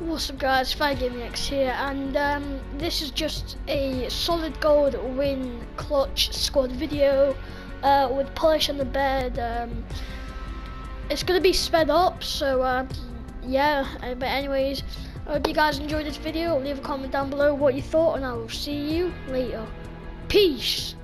What's up guys, FireGamingX here and um, this is just a solid gold win clutch squad video uh, with polish on the bed. Um, it's going to be sped up so uh, yeah, uh, but anyways, I hope you guys enjoyed this video. Leave a comment down below what you thought and I will see you later. Peace!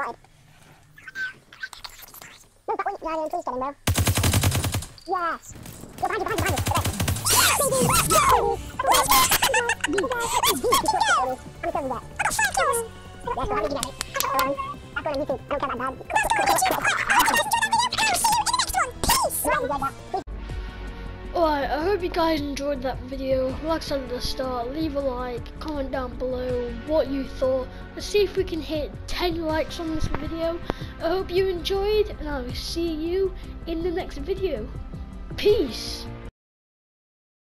I spotted. No, but wait, yeah, yeah, please get him, bro. Yes. Yo, behind you, behind you, behind you. Okay. Yes, baby! Yes, baby! I'm gonna tell you that. Yes, so how did you get it? Um, that's on YouTube. I don't care that. Please. Alright, I hope you guys enjoyed that video. Like I said at the start, leave a like, comment down below what you thought. Let's see if we can hit 10 likes on this video. I hope you enjoyed, and I will see you in the next video. Peace!